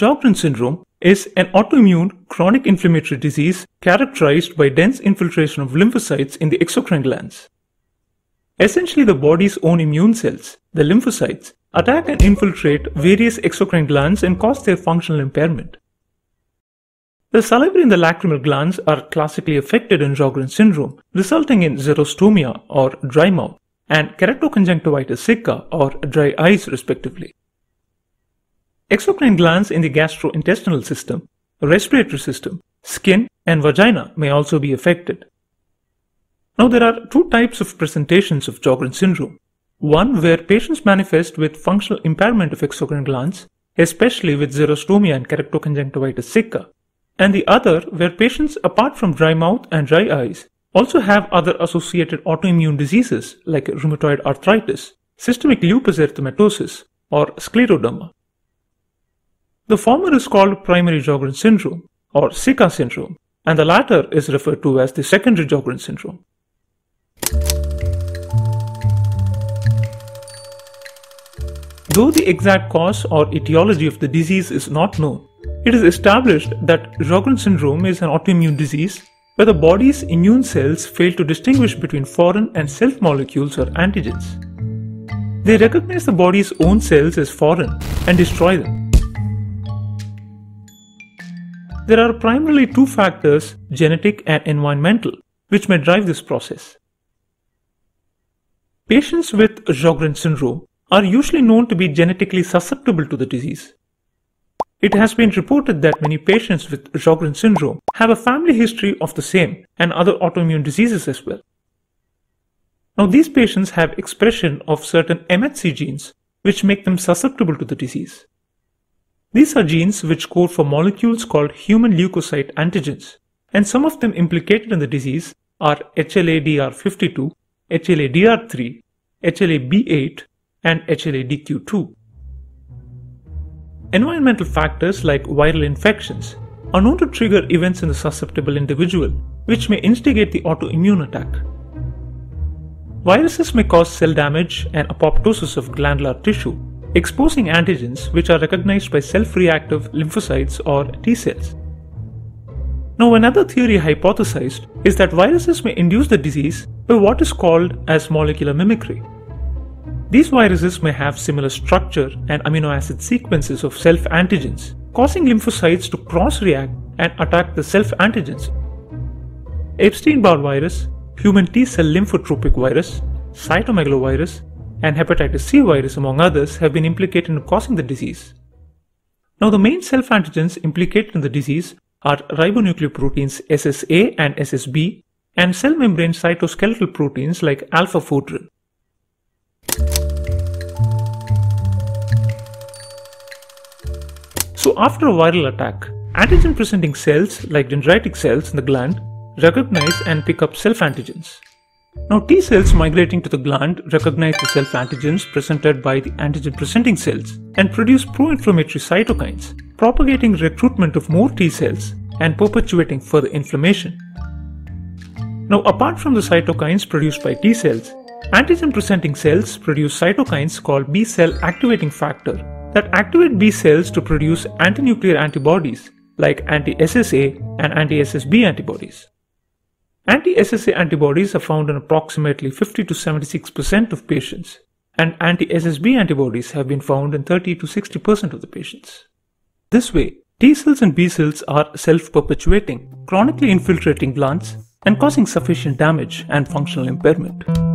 Sjogren syndrome is an autoimmune chronic inflammatory disease characterized by dense infiltration of lymphocytes in the exocrine glands. Essentially, the body's own immune cells, the lymphocytes, attack and infiltrate various exocrine glands and cause their functional impairment. The salivary and the lacrimal glands are classically affected in Sjogren syndrome, resulting in xerostomia or dry mouth and keratoconjunctivitis sicca or dry eyes respectively. Exocrine glands in the gastrointestinal system, respiratory system, skin and vagina may also be affected. Now there are two types of presentations of Sjogren syndrome. One where patients manifest with functional impairment of exocrine glands, especially with xerostomia and keratoconjunctivitis sicca, and the other where patients apart from dry mouth and dry eyes also have other associated autoimmune diseases like rheumatoid arthritis, systemic lupus erythematosus, or scleroderma. The former is called primary Sjogren syndrome or Sicca syndrome, and the latter is referred to as the secondary Sjogren syndrome. Though the exact cause or etiology of the disease is not known, it is established that Sjogren syndrome is an autoimmune disease where the body's immune cells fail to distinguish between foreign and self molecules or antigens. They recognize the body's own cells as foreign and destroy them. There are primarily two factors, genetic and environmental, which may drive this process. Patients with Sjogren syndrome are usually known to be genetically susceptible to the disease. It has been reported that many patients with Sjogren syndrome have a family history of the same and other autoimmune diseases as well. Now these patients have expression of certain MHC genes which make them susceptible to the disease. These are genes which code for molecules called human leukocyte antigens and some of them implicated in the disease are HLA-DR52, HLA-DR3, HLA-B8 and HLA-DQ2. Environmental factors like viral infections are known to trigger events in the susceptible individual, which may instigate the autoimmune attack. Viruses may cause cell damage and apoptosis of glandular tissue, exposing antigens which are recognized by self reactive lymphocytes or T cells. Now, another theory hypothesized is that viruses may induce the disease by what is called as molecular mimicry. These viruses may have similar structure and amino acid sequences of self antigens, causing lymphocytes to cross react and attack the self antigens. Epstein Barr virus, human T cell lymphotropic virus, cytomegalovirus, and hepatitis C virus, among others, have been implicated in causing the disease. Now, the main self antigens implicated in the disease are ribonucleoproteins SSA and SSB, and cell membrane cytoskeletal proteins like alpha fodrin. So after a viral attack, antigen presenting cells like dendritic cells in the gland recognize and pick up self-antigens. Now T cells migrating to the gland recognize the self-antigens presented by the antigen presenting cells and produce pro-inflammatory cytokines, propagating recruitment of more T cells and perpetuating further inflammation. Now apart from the cytokines produced by T cells, antigen presenting cells produce cytokines called B cell activating factor that activate B cells to produce antinuclear antibodies like anti-SSA and anti-SSB antibodies. Anti-SSA antibodies are found in approximately 50 to 76% of patients, and anti-SSB antibodies have been found in 30 to 60% of the patients. This way, T cells and B cells are self-perpetuating, chronically infiltrating glands and causing sufficient damage and functional impairment.